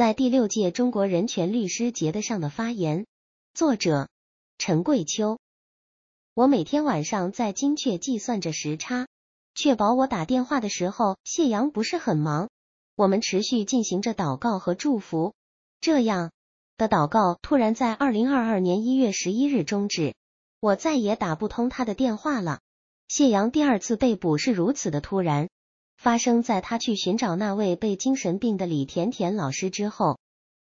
在第六届中国人权律师节的上的发言，作者陈桂秋。我每天晚上在精确计算着时差，确保我打电话的时候谢阳不是很忙。我们持续进行着祷告和祝福。这样的祷告突然在二零二二年一月十一日终止，我再也打不通他的电话了。谢阳第二次被捕是如此的突然。发生在他去寻找那位被精神病的李甜甜老师之后，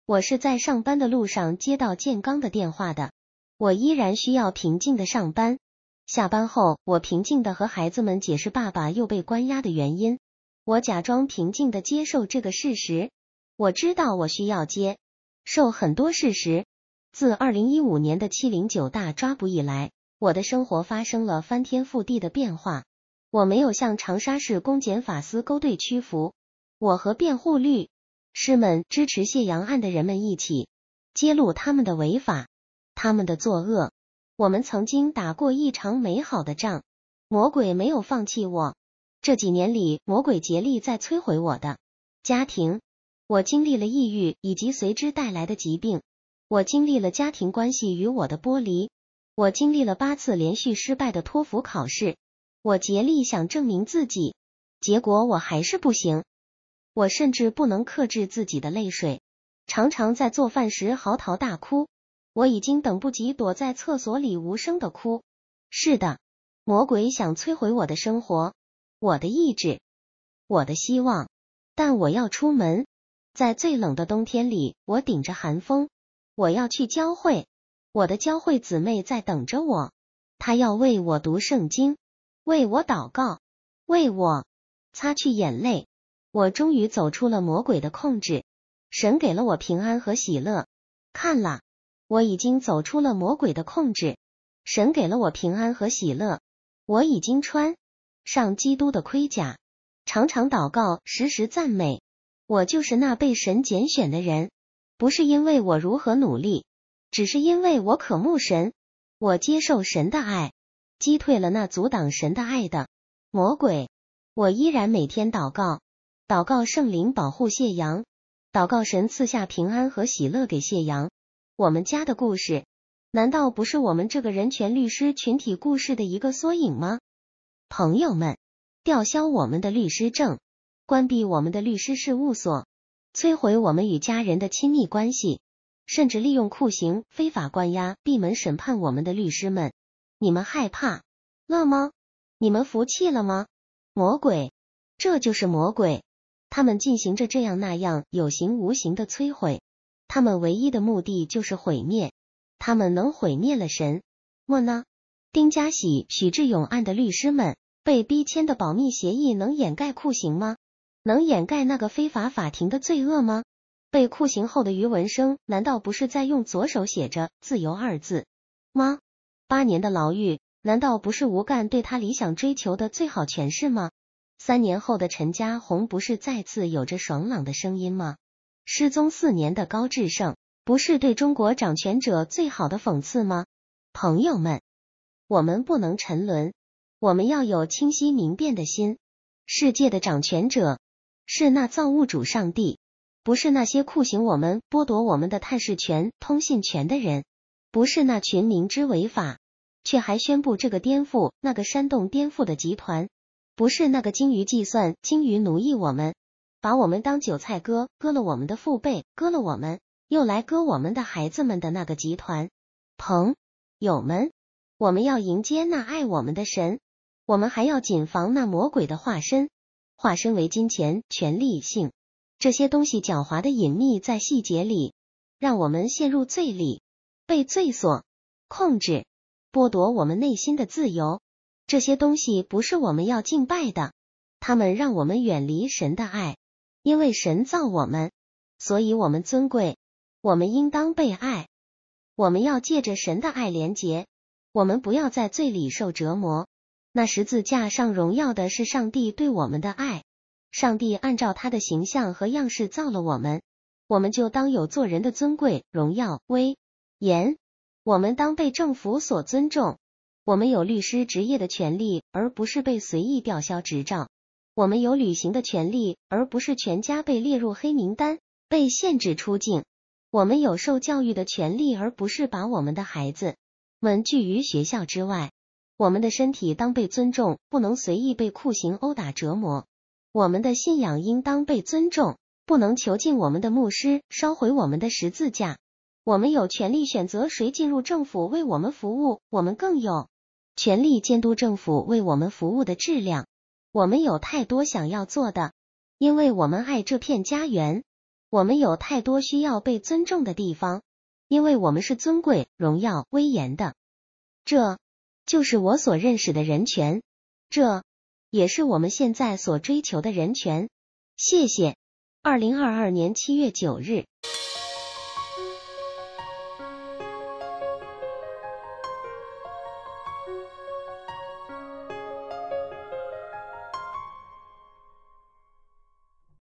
我是在上班的路上接到建刚的电话的。我依然需要平静的上班。下班后，我平静的和孩子们解释爸爸又被关押的原因。我假装平静的接受这个事实。我知道我需要接受很多事实。自二零一五年的七零九大抓捕以来，我的生活发生了翻天覆地的变化。我没有向长沙市公检法司勾兑屈服，我和辩护律师们支持谢阳案的人们一起揭露他们的违法，他们的作恶。我们曾经打过一场美好的仗，魔鬼没有放弃我。这几年里，魔鬼竭力在摧毁我的家庭。我经历了抑郁以及随之带来的疾病，我经历了家庭关系与我的剥离，我经历了八次连续失败的托福考试。我竭力想证明自己，结果我还是不行。我甚至不能克制自己的泪水，常常在做饭时嚎啕大哭。我已经等不及躲在厕所里无声的哭。是的，魔鬼想摧毁我的生活，我的意志，我的希望。但我要出门，在最冷的冬天里，我顶着寒风。我要去教会，我的教会姊妹在等着我，她要为我读圣经。为我祷告，为我擦去眼泪。我终于走出了魔鬼的控制，神给了我平安和喜乐。看了，我已经走出了魔鬼的控制，神给了我平安和喜乐。我已经穿上基督的盔甲，常常祷告，时时赞美。我就是那被神拣选的人，不是因为我如何努力，只是因为我渴慕神，我接受神的爱。击退了那阻挡神的爱的魔鬼。我依然每天祷告，祷告圣灵保护谢阳，祷告神赐下平安和喜乐给谢阳。我们家的故事，难道不是我们这个人权律师群体故事的一个缩影吗？朋友们，吊销我们的律师证，关闭我们的律师事务所，摧毁我们与家人的亲密关系，甚至利用酷刑非法关押、闭门审判我们的律师们。你们害怕了吗？你们服气了吗？魔鬼，这就是魔鬼。他们进行着这样那样有形无形的摧毁，他们唯一的目的就是毁灭。他们能毁灭了神么呢？丁家喜、许志勇案的律师们被逼签的保密协议能掩盖酷刑吗？能掩盖那个非法法庭的罪恶吗？被酷刑后的余文生难道不是在用左手写着“自由”二字吗？八年的牢狱，难道不是吴干对他理想追求的最好诠释吗？三年后的陈家红，不是再次有着爽朗的声音吗？失踪四年的高志胜，不是对中国掌权者最好的讽刺吗？朋友们，我们不能沉沦，我们要有清晰明辨的心。世界的掌权者是那造物主上帝，不是那些酷刑我们、剥夺我们的探视权、通信权的人，不是那群明知违法。却还宣布这个颠覆、那个煽动颠覆的集团，不是那个精于计算、精于奴役我们，把我们当韭菜割，割了我们的父辈，割了我们，又来割我们的孩子们的那个集团。朋友们，我们要迎接那爱我们的神，我们还要谨防那魔鬼的化身，化身为金钱、权力、性这些东西狡猾的隐秘在细节里，让我们陷入罪里，被罪所控制。剥夺我们内心的自由，这些东西不是我们要敬拜的，他们让我们远离神的爱。因为神造我们，所以我们尊贵，我们应当被爱。我们要借着神的爱连结，我们不要在罪里受折磨。那十字架上荣耀的是上帝对我们的爱，上帝按照他的形象和样式造了我们，我们就当有做人的尊贵、荣耀、威严。我们当被政府所尊重，我们有律师职业的权利，而不是被随意吊销执照；我们有旅行的权利，而不是全家被列入黑名单。被限制出境。我们有受教育的权利，而不是把我们的孩子们拒于学校之外。我们的身体当被尊重，不能随意被酷刑殴打折磨。我们的信仰应当被尊重，不能囚禁我们的牧师，烧毁我们的十字架。我们有权利选择谁进入政府为我们服务，我们更有权利监督政府为我们服务的质量。我们有太多想要做的，因为我们爱这片家园。我们有太多需要被尊重的地方，因为我们是尊贵、荣耀、威严的。这就是我所认识的人权，这也是我们现在所追求的人权。谢谢。二零二二年七月九日。